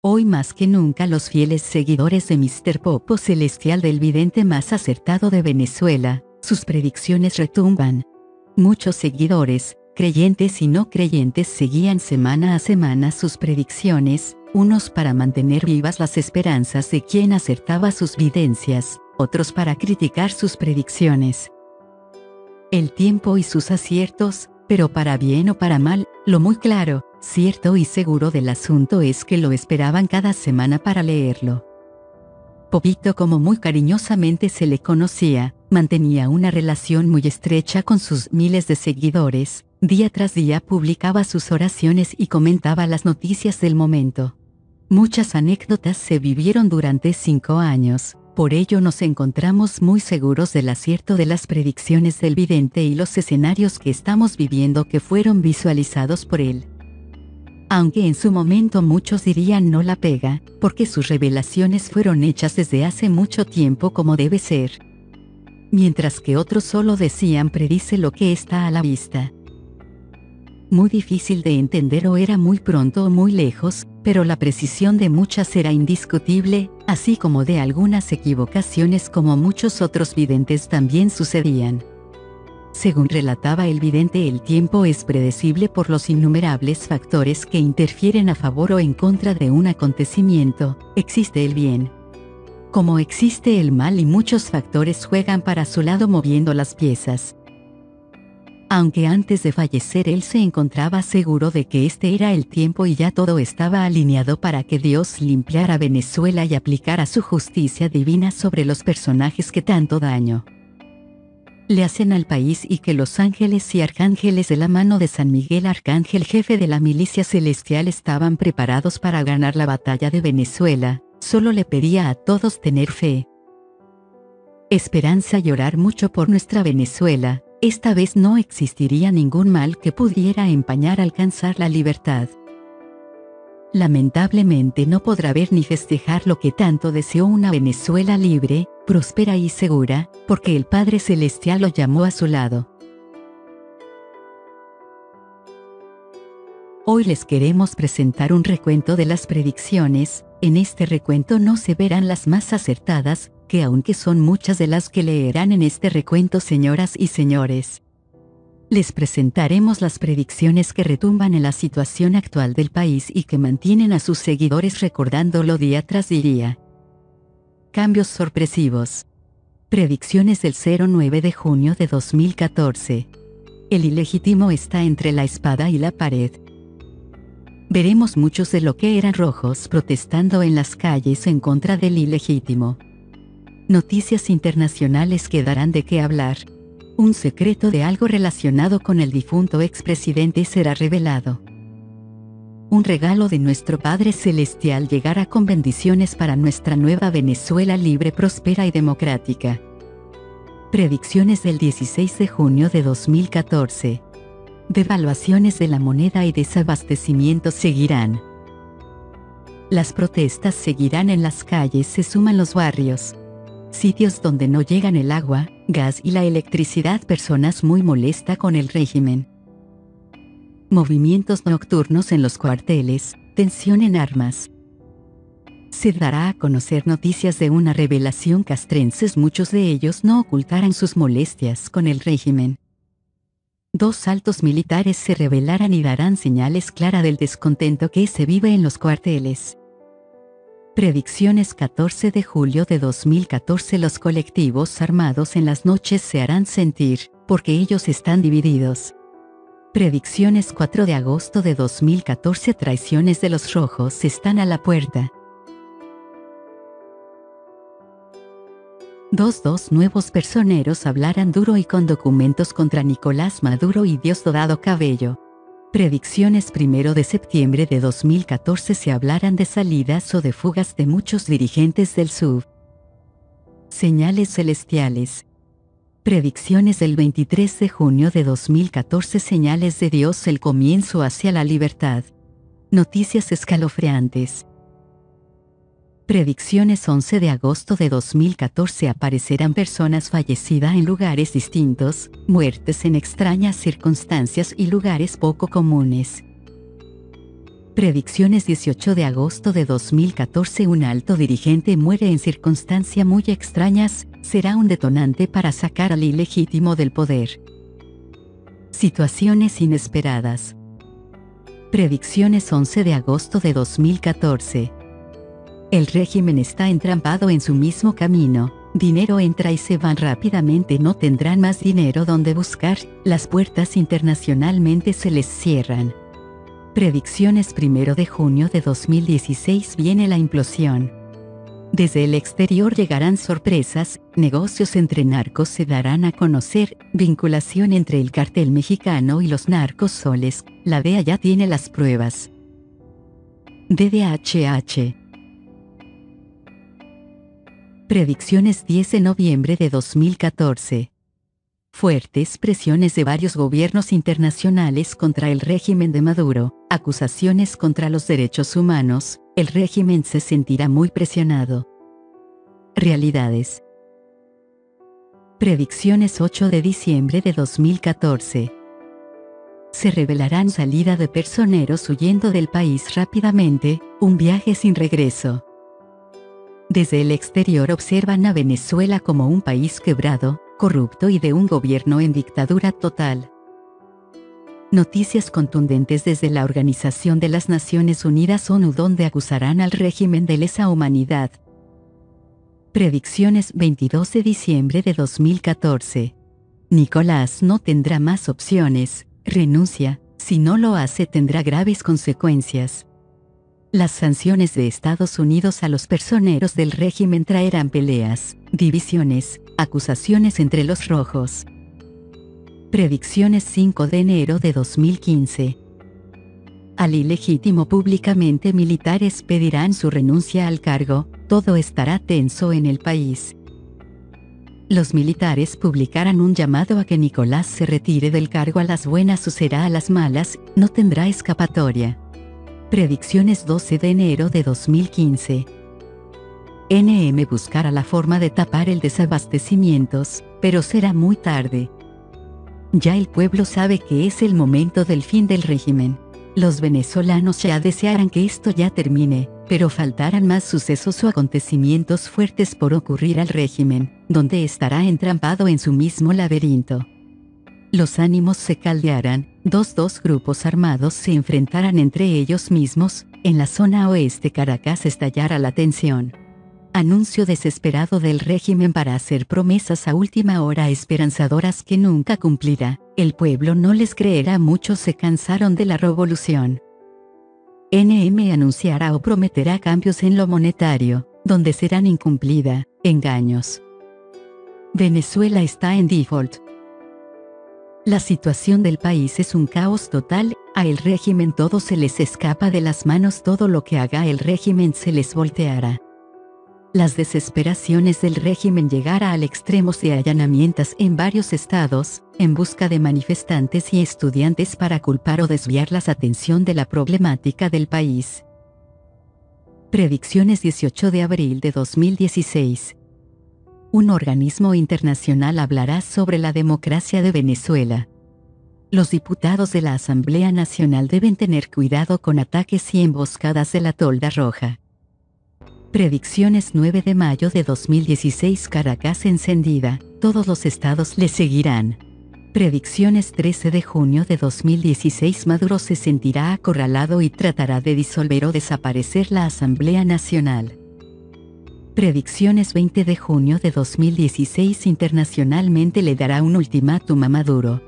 Hoy más que nunca los fieles seguidores de Mr. Popo Celestial del vidente más acertado de Venezuela, sus predicciones retumban. Muchos seguidores, creyentes y no creyentes seguían semana a semana sus predicciones, unos para mantener vivas las esperanzas de quien acertaba sus videncias, otros para criticar sus predicciones. El tiempo y sus aciertos, pero para bien o para mal, lo muy claro, cierto y seguro del asunto es que lo esperaban cada semana para leerlo. Popito como muy cariñosamente se le conocía, mantenía una relación muy estrecha con sus miles de seguidores, día tras día publicaba sus oraciones y comentaba las noticias del momento. Muchas anécdotas se vivieron durante cinco años, por ello nos encontramos muy seguros del acierto de las predicciones del vidente y los escenarios que estamos viviendo que fueron visualizados por él. Aunque en su momento muchos dirían no la pega, porque sus revelaciones fueron hechas desde hace mucho tiempo como debe ser. Mientras que otros solo decían predice lo que está a la vista. Muy difícil de entender o era muy pronto o muy lejos, pero la precisión de muchas era indiscutible, así como de algunas equivocaciones como muchos otros videntes también sucedían. Según relataba el vidente, el tiempo es predecible por los innumerables factores que interfieren a favor o en contra de un acontecimiento, existe el bien. Como existe el mal y muchos factores juegan para su lado moviendo las piezas, aunque antes de fallecer él se encontraba seguro de que este era el tiempo y ya todo estaba alineado para que Dios limpiara Venezuela y aplicara su justicia divina sobre los personajes que tanto daño le hacen al país y que los ángeles y arcángeles de la mano de San Miguel Arcángel jefe de la milicia celestial estaban preparados para ganar la batalla de Venezuela, solo le pedía a todos tener fe. Esperanza llorar mucho por nuestra Venezuela, esta vez no existiría ningún mal que pudiera empañar alcanzar la libertad. Lamentablemente no podrá ver ni festejar lo que tanto deseó una Venezuela libre, próspera y segura, porque el Padre Celestial lo llamó a su lado. Hoy les queremos presentar un recuento de las predicciones, en este recuento no se verán las más acertadas, que aunque son muchas de las que leerán en este recuento señoras y señores, les presentaremos las predicciones que retumban en la situación actual del país y que mantienen a sus seguidores recordándolo día tras día. Cambios sorpresivos. Predicciones del 09 de junio de 2014. El ilegítimo está entre la espada y la pared. Veremos muchos de lo que eran rojos protestando en las calles en contra del ilegítimo. Noticias internacionales que darán de qué hablar. Un secreto de algo relacionado con el difunto expresidente será revelado. Un regalo de nuestro Padre Celestial llegará con bendiciones para nuestra nueva Venezuela libre, próspera y democrática. Predicciones del 16 de junio de 2014. Devaluaciones de la moneda y desabastecimientos seguirán. Las protestas seguirán en las calles, se suman los barrios, sitios donde no llegan el agua, gas y la electricidad, personas muy molesta con el régimen. Movimientos nocturnos en los cuarteles, tensión en armas. Se dará a conocer noticias de una revelación castrenses, muchos de ellos no ocultarán sus molestias con el régimen. Dos altos militares se revelarán y darán señales claras del descontento que se vive en los cuarteles. Predicciones 14 de julio de 2014 Los colectivos armados en las noches se harán sentir, porque ellos están divididos. Predicciones 4 de agosto de 2014 Traiciones de los rojos están a la puerta. Dos dos nuevos personeros hablarán duro y con documentos contra Nicolás Maduro y Diosdado Cabello. Predicciones primero de septiembre de 2014 se hablarán de salidas o de fugas de muchos dirigentes del SUV. Señales celestiales. Predicciones del 23 de junio de 2014 Señales de Dios el comienzo hacia la libertad. Noticias escalofriantes. Predicciones 11 de agosto de 2014 aparecerán personas fallecidas en lugares distintos, muertes en extrañas circunstancias y lugares poco comunes. Predicciones 18 de agosto de 2014 Un alto dirigente muere en circunstancias muy extrañas, será un detonante para sacar al ilegítimo del poder. Situaciones inesperadas. Predicciones 11 de agosto de 2014. El régimen está entrampado en su mismo camino, dinero entra y se van rápidamente, no tendrán más dinero donde buscar, las puertas internacionalmente se les cierran. Predicciones 1 de junio de 2016 viene la implosión. Desde el exterior llegarán sorpresas, negocios entre narcos se darán a conocer, vinculación entre el cartel mexicano y los narcos soles, la DEA ya tiene las pruebas. DDHH. Predicciones 10 de noviembre de 2014 fuertes presiones de varios gobiernos internacionales contra el régimen de Maduro, acusaciones contra los derechos humanos, el régimen se sentirá muy presionado. Realidades. Predicciones 8 de diciembre de 2014. Se revelarán salida de personeros huyendo del país rápidamente, un viaje sin regreso. Desde el exterior observan a Venezuela como un país quebrado, corrupto y de un gobierno en dictadura total. Noticias contundentes desde la Organización de las Naciones Unidas ONU donde acusarán al régimen de lesa humanidad. Predicciones 22 de diciembre de 2014. Nicolás no tendrá más opciones, renuncia, si no lo hace tendrá graves consecuencias. Las sanciones de Estados Unidos a los personeros del régimen traerán peleas, divisiones, acusaciones entre los rojos. Predicciones 5 de enero de 2015. Al ilegítimo públicamente militares pedirán su renuncia al cargo, todo estará tenso en el país. Los militares publicarán un llamado a que Nicolás se retire del cargo a las buenas o será a las malas, no tendrá escapatoria. Predicciones 12 de enero de 2015. NM buscará la forma de tapar el desabastecimientos, pero será muy tarde. Ya el pueblo sabe que es el momento del fin del régimen. Los venezolanos ya desearan que esto ya termine, pero faltarán más sucesos o acontecimientos fuertes por ocurrir al régimen, donde estará entrampado en su mismo laberinto. Los ánimos se caldearán, dos dos grupos armados se enfrentarán entre ellos mismos, en la zona oeste Caracas estallará la tensión. Anuncio desesperado del régimen para hacer promesas a última hora esperanzadoras que nunca cumplirá, el pueblo no les creerá muchos se cansaron de la revolución. NM anunciará o prometerá cambios en lo monetario, donde serán incumplida, engaños. Venezuela está en default, la situación del país es un caos total, a el régimen todo se les escapa de las manos, todo lo que haga el régimen se les volteará. Las desesperaciones del régimen llegará al extremo de allanamientos en varios estados, en busca de manifestantes y estudiantes para culpar o desviar la atención de la problemática del país. Predicciones 18 de abril de 2016 un organismo internacional hablará sobre la democracia de Venezuela. Los diputados de la Asamblea Nacional deben tener cuidado con ataques y emboscadas de la tolda roja. Predicciones 9 de mayo de 2016 Caracas encendida, todos los estados le seguirán. Predicciones 13 de junio de 2016 Maduro se sentirá acorralado y tratará de disolver o desaparecer la Asamblea Nacional. Predicciones 20 de junio de 2016 internacionalmente le dará un ultimátum a Maduro.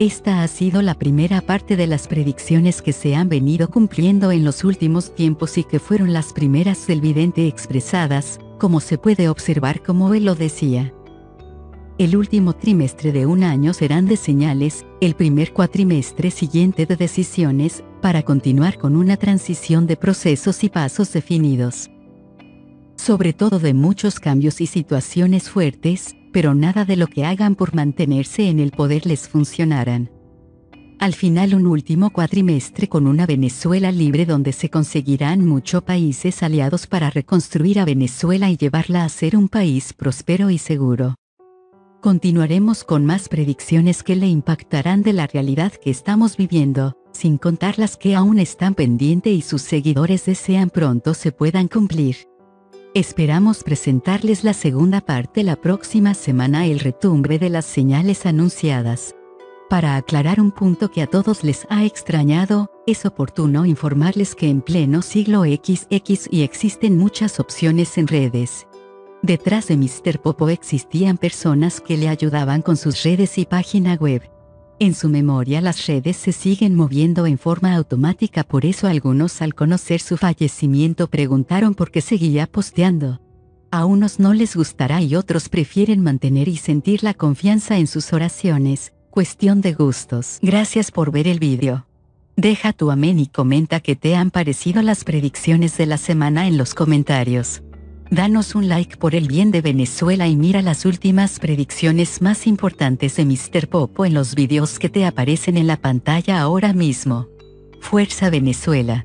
Esta ha sido la primera parte de las predicciones que se han venido cumpliendo en los últimos tiempos y que fueron las primeras del vidente expresadas, como se puede observar como él lo decía. El último trimestre de un año serán de señales, el primer cuatrimestre siguiente de decisiones, para continuar con una transición de procesos y pasos definidos sobre todo de muchos cambios y situaciones fuertes, pero nada de lo que hagan por mantenerse en el poder les funcionarán. Al final un último cuatrimestre con una Venezuela libre donde se conseguirán muchos países aliados para reconstruir a Venezuela y llevarla a ser un país próspero y seguro. Continuaremos con más predicciones que le impactarán de la realidad que estamos viviendo, sin contar las que aún están pendiente y sus seguidores desean pronto se puedan cumplir. Esperamos presentarles la segunda parte la próxima semana el retumbre de las señales anunciadas. Para aclarar un punto que a todos les ha extrañado, es oportuno informarles que en pleno siglo XX y existen muchas opciones en redes. Detrás de Mr. Popo existían personas que le ayudaban con sus redes y página web. En su memoria las redes se siguen moviendo en forma automática por eso algunos al conocer su fallecimiento preguntaron por qué seguía posteando. A unos no les gustará y otros prefieren mantener y sentir la confianza en sus oraciones, cuestión de gustos. Gracias por ver el vídeo. Deja tu amén y comenta qué te han parecido las predicciones de la semana en los comentarios. Danos un like por el bien de Venezuela y mira las últimas predicciones más importantes de Mr. Popo en los videos que te aparecen en la pantalla ahora mismo. Fuerza Venezuela.